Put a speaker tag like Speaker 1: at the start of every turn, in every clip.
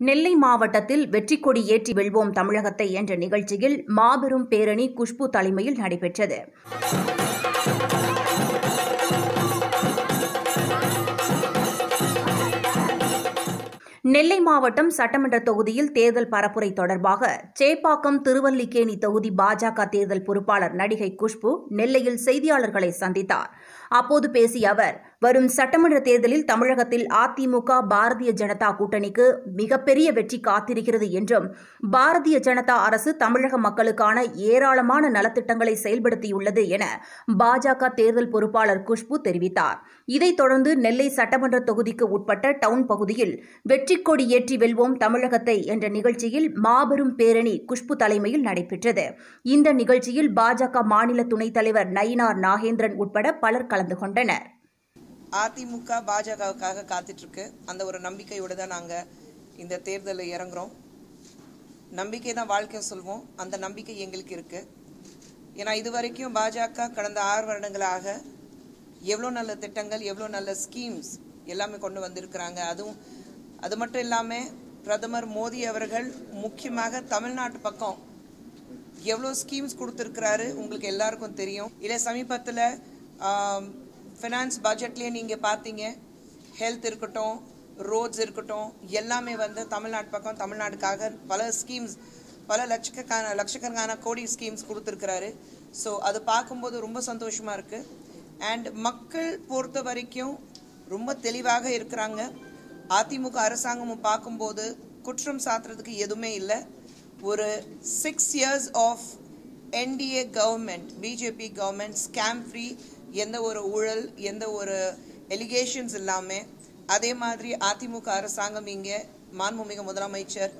Speaker 1: நெல்லை மாவட்டத்தில் வெற்றி கொடி ஏற்றி வெல்வோம் தமிழகத்தை என்ற நிகழ்ச்சியில் மாபெரும் பேரணி குஷ்பு தலைமையில் நடைபெற்றது. நெல்லை மாவட்டம் சட்டமன்ற தொகுதியில் தேர்தல் பரப்புரை தொடர்பாக சேப்பாக்கம் திருவல்லிக்கேணி தொகுதி பாஜக தேர்தல் பொறுப்பாளர் நடிகை குஷ்பு நெல்லையில் செய்தியாளர்களை சந்தித்தார். அப்போது பேசிய அவர் வரும் சட்டமன்ற தேர்தலில் தமிழகத்தில் அதிமுக பாரதிய ஜனதா கூட்டணிக்கு மிகப்பெரிய வெற்றி காத்திருக்கிறது என்றும் பாரதிய ஜனதா அரசு தமிழக மக்களுக்கான ஏராளமான நலத்திட்டங்களை செயல்படுத்தியுள்ளது என பாஜக தேர்தல் பொறுப்பாளர் குஷ்பு தெரிவித்தார். இதைத் தொடர்ந்து நெல்லை சட்டமன்ற தொகுதிக்கு உட்பட்ட டவுன் பகுதியில் வெற்றி கொடி ஏற்றி வெல்வோம் தமிழகத்தை என்ற நிகழ்ச்சியில் மாபெரும் பேரணி குஷ்பு தலைமையில் நடைபெற்றது. இந்த நிகழ்ச்சியில் பாஜக மாநில துணைத் தலைவர் நயினார் நாகேந்திரன் உட்பட பலர் கலந்து கொண்டனர்.
Speaker 2: அதிமுக பாஜகவுக்காக காத்துட்டு இருக்கு அந்த ஒரு நம்பிக்கையோடு தான் நாங்கள் இந்த தேர்தலில் இறங்குறோம். நம்பிக்கை தான் வாழ்க்கை சொல்வோம். அந்த நம்பிக்கை எங்களுக்கு இருக்கு. ஏன்னா இது வரைக்கும் பாஜக கடந்த ஆறு வருடங்களாக எவ்வளோ நல்ல திட்டங்கள் எவ்வளோ நல்ல ஸ்கீம்ஸ் எல்லாமே கொண்டு வந்திருக்கிறாங்க. அதுவும் அது மட்டும் இல்லாமல் பிரதமர் மோடி அவர்கள் முக்கியமாக தமிழ்நாட்டு பக்கம் எவ்வளோ ஸ்கீம்ஸ் கொடுத்துருக்கிறாரு உங்களுக்கு எல்லாருக்கும் தெரியும். இல்லை சமீபத்தில் ஃபினான்ஸ் பட்ஜெட்லேயே நீங்கள் பார்த்தீங்க ஹெல்த் இருக்கட்டும் ரோட்ஸ் இருக்கட்டும் எல்லாமே வந்து தமிழ்நாட்டு பக்கம் தமிழ்நாட்டுக்காக பல ஸ்கீம்ஸ் பல லட்சக்கான லட்சக்கணக்கான கோடி ஸ்கீம்ஸ் கொடுத்துருக்கிறாரு. ஸோ அது பார்க்கும்போது ரொம்ப சந்தோஷமாக இருக்குது அண்ட் மக்கள் பொறுத்த வரைக்கும் ரொம்ப தெளிவாக இருக்கிறாங்க. அதிமுக அரசாங்கமும் பார்க்கும்போது குற்றம் சாத்துறதுக்கு எதுவுமே இல்லை. ஒரு six years of NDA government BJP government scam free எந்த ஒரு ஊழல் எந்த ஒரு எலிகேஷன்ஸ் இல்லாமல் அதே மாதிரி அதிமுக அரசாங்கம் இங்கே மாண்புமிகு முதலமைச்சர்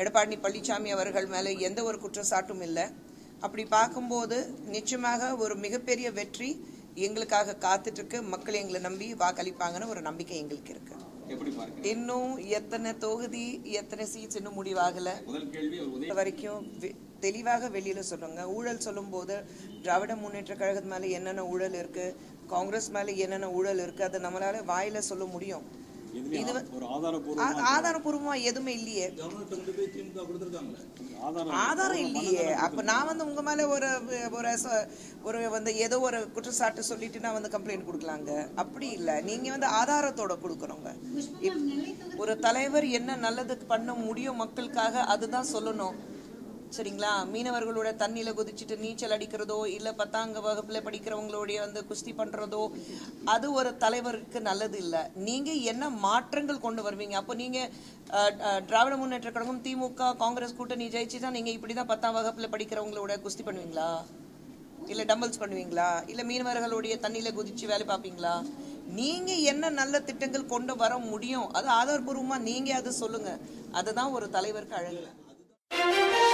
Speaker 2: எடப்பாடி பழனிசாமி அவர்கள் மேலே எந்த ஒரு குற்றச்சாட்டும் இல்லை. அப்படி பார்க்கும்போது நிச்சயமாக ஒரு மிகப்பெரிய வெற்றி எங்களுக்காக காத்துட்டு இருக்கு மக்கள் எங்களை நம்பி வாக்களிப்பாங்கன்னு ஒரு நம்பிக்கை எங்களுக்கு இருக்கு. இன்னும் எத்தனை தொகுதி எத்தனை சீட்ஸ் இன்னும் முடிவாகல. வரைக்கும் தெளிவாக வெளியில சொல்லுங்க. ஊழல் சொல்லும்போது திராவிட முன்னேற்ற கழகத்து மேல என்னென்ன ஊழல் இருக்கு? காங்கிரஸ் மேல என்னென்ன ஊழல் இருக்கு? அதை நம்மளால வாயில சொல்ல முடியும். இது ஆதாரபூர்வமா எதுவுமே இல்லையே.
Speaker 3: ஆதாரம்.
Speaker 2: இல்லையே. அப்ப நான் வந்து உங்க மேல ஒரு ஒரு வந்து ஏதோ ஒரு குற்றச்சாட்டு சொல்லிட்டு நான் வந்து கம்ப்ளைண்ட் கொடுக்கலாங்க. அப்படி இல்ல. நீங்க வந்து ஆதாரத்தோட கொடுக்கணுங்க. இப்- ஒரு தலைவர் என்ன நல்லது பண்ண முடியும் மக்களுக்காக அதுதான் சொல்லணும். சரிங்களா? மீனவர்களோட தண்ணியில குதிச்சுட்டு நீச்சல் அடிக்கிறதோ இல்ல பத்தாங்க வகுப்புல படிக்கிறவங்களுடைய வந்து குஸ்தி பண்றதோ அது ஒரு தலைவருக்கு நல்லது இல்ல. நீங்க என்ன மாற்றங்கள் கொண்டு வருவீங்க? அப்போ நீங்க திராவிட முன்னேற்ற கழகம் திமுக காங்கிரஸ் கூட்டணி ஜெயிச்சு தான் நீங்க இப்படிதான் பத்தாம் வகுப்புல படிக்கிறவங்களோட குஸ்தி பண்ணுவீங்களா? இல்ல டம்பிள்ஸ் பண்ணுவீங்களா? இல்ல மீனவர்களுடைய தண்ணியில குதிச்சு வேலை பார்ப்பீங்களா? நீங்க என்ன நல்ல திட்டங்கள் கொண்டு வர முடியும்? அது ஆதாரபூர்வமாக நீங்க அதை சொல்லுங்க. அதுதான் ஒரு தலைவருக்கு அழகு.